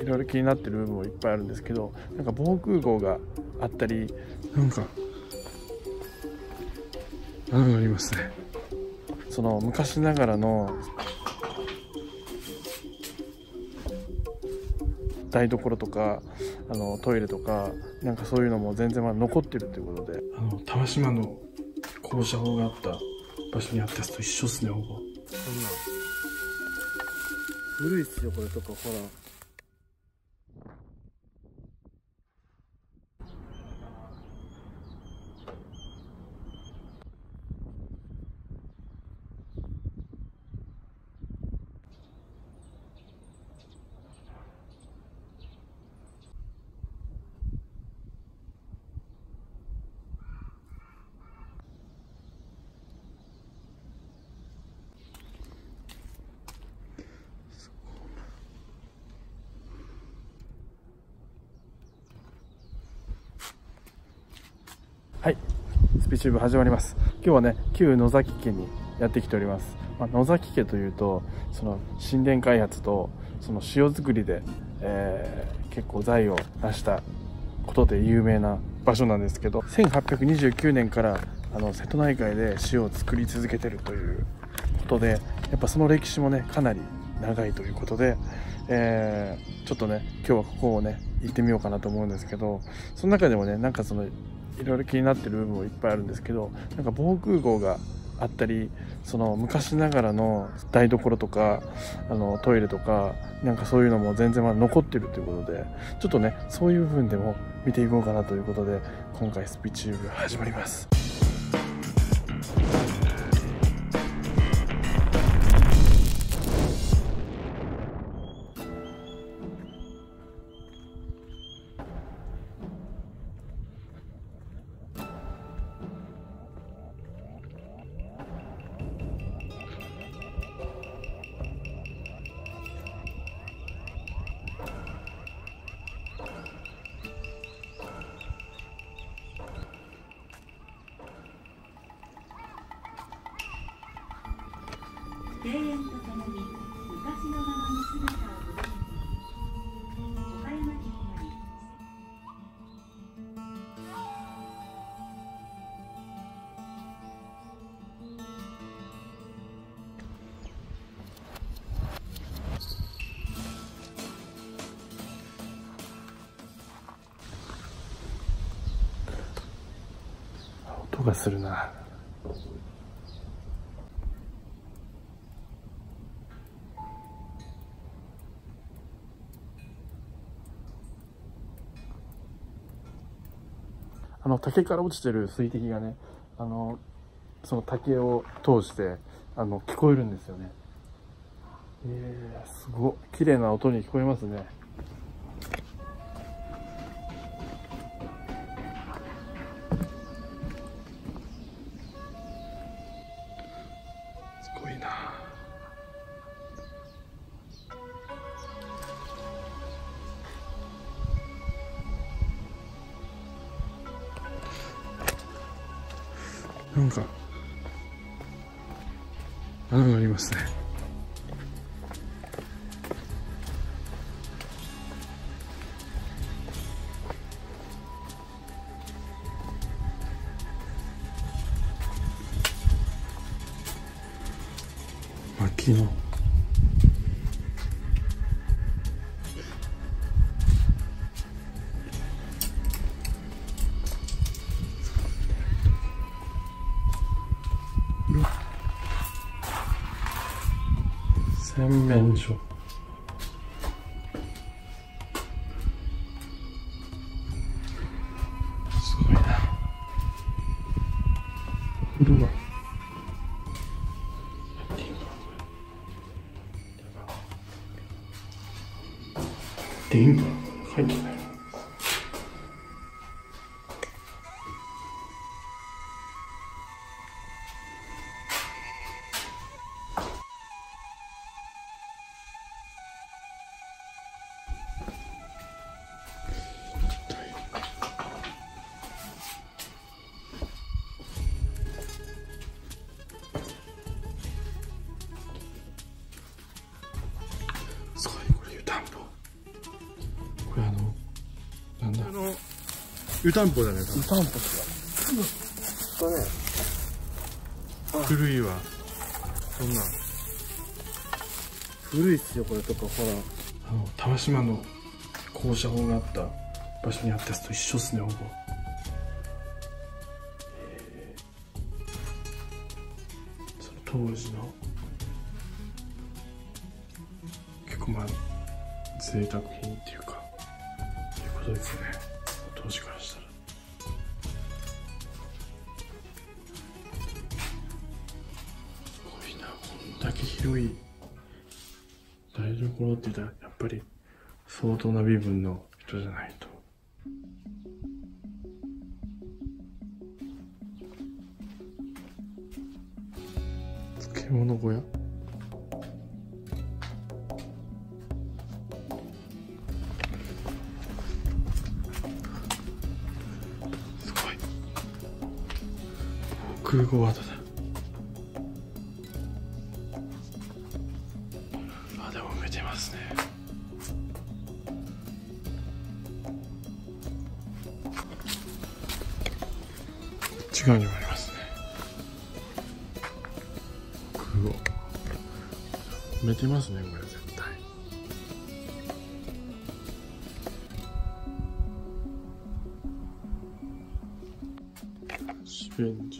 いろいろ気になってる部分もいっぱいあるんですけどなんか防空壕があったりなんかありますね。その昔ながらの台所とかあのトイレとかなんかそういうのも全然まだ残ってるということで。あの玉島の校舎法があった場所にあったやつと一緒っすねほぼ。古いっすよこれとか。ほらはいスピチューブ始まります。今日はね旧野崎家にやってきております、まあ、野崎家というとその神殿開発とその塩作りで、えー、結構財を成したことで有名な場所なんですけど1829年からあの瀬戸内海で塩を作り続けてるということでやっぱその歴史もねかなり長いということで、えー、ちょっとね今日はここをね行ってみようかなと思うんですけどその中でもねなんかそのいろいろ気になってる部分もいっぱいあるんですけどなんか防空壕があったりその昔ながらの台所とかあのトイレとかなんかそういうのも全然まだ残ってるということでちょっとねそういう部分でも見ていこうかなということで今回スピチューブ始まります。音がするな。あの竹から落ちてる水滴がねあのその竹を通してあの聞こえるんですよね。えー、すごい。綺麗な音に聞こえますね。なんか穴がありますね。薪の。洗面所。すご湯たんぽだね湯たんぽしだね古いわ。そんなん。古いっすよこれとかほら。あの玉島の校舎法があった場所にあったやつと一緒っすねほぼ。その当時の結構まあ贅沢品っていうかいうことですね。当時からこんだけ広い。台所って言ったらやっぱり相当な身分の人じゃないと。漬物小屋。すごい。空港ワードだ違うにもありますね。空を埋めてますねこれ絶対。スペイン。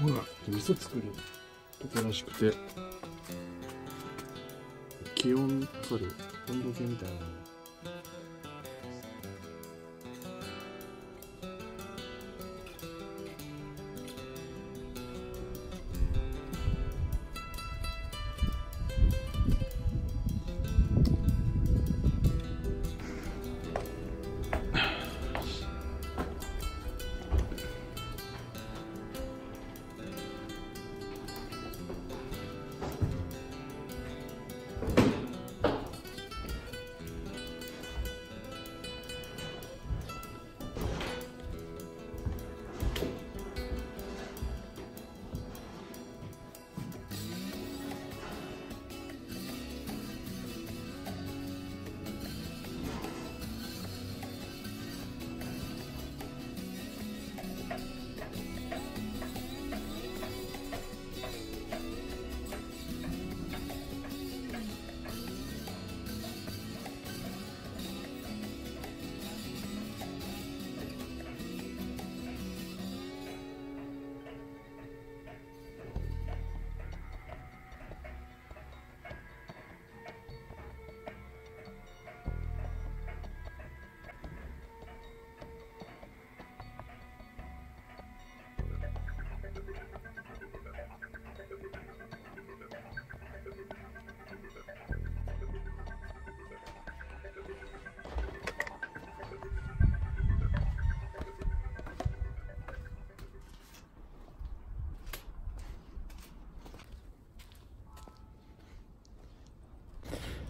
ほら味噌作るとこらしくて気温測る温度計みたいなの。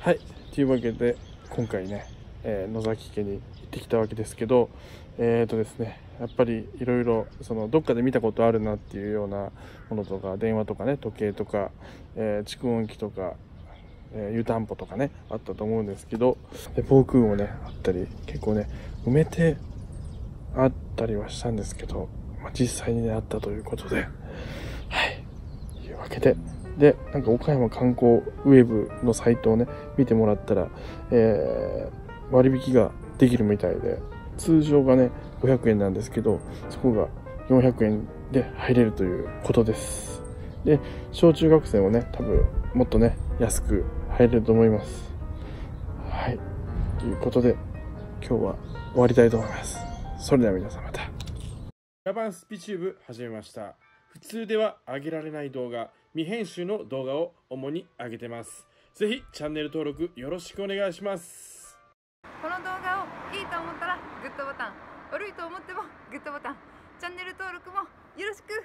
はい。というわけで今回ね、えー野崎家に行ってきたわけですけどえっ、とですねやっぱりいろいろそのどっかで見たことあるなっていうようなものとか電話とかね時計とか、えー蓄音機とか、えー湯たんぽとかねあったと思うんですけどで防空もねあったり結構ね埋めてあったりはしたんですけど、まあ、実際にねあったということではい。というわけででなんか岡山観光ウェブのサイトをね見てもらったら、えー割引ができるみたいで通常がね500円なんですけどそこが400円で入れるということです。で小中学生もね多分もっとね安く入れると思います。はい。ということで今日は終わりたいと思います。それでは皆さんまた。ヤバンスピチューブ始めました。普通では上げられない動画。未編集の動画を主に上げてます。ぜひチャンネル登録よろしくお願いします。この動画をいいと思ったらグッドボタン、悪いと思ってもグッドボタン、チャンネル登録もよろしく